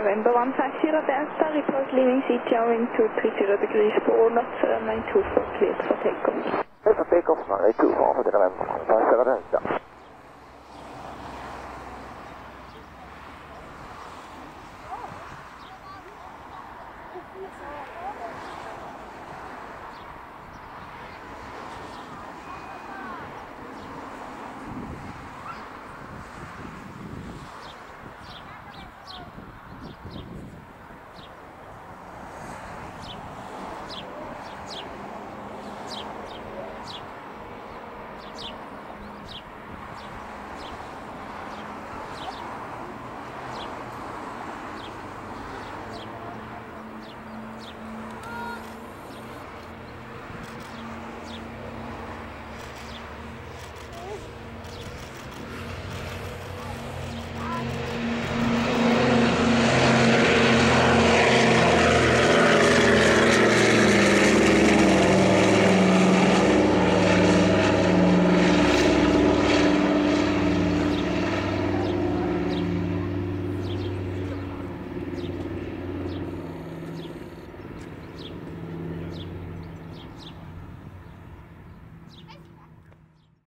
November 150 Delta, report leaving CTR in 230 degrees 4 knots, runway 24 cleared for takeoff. Clear for takeoff, runway 24 for November 150 Delta.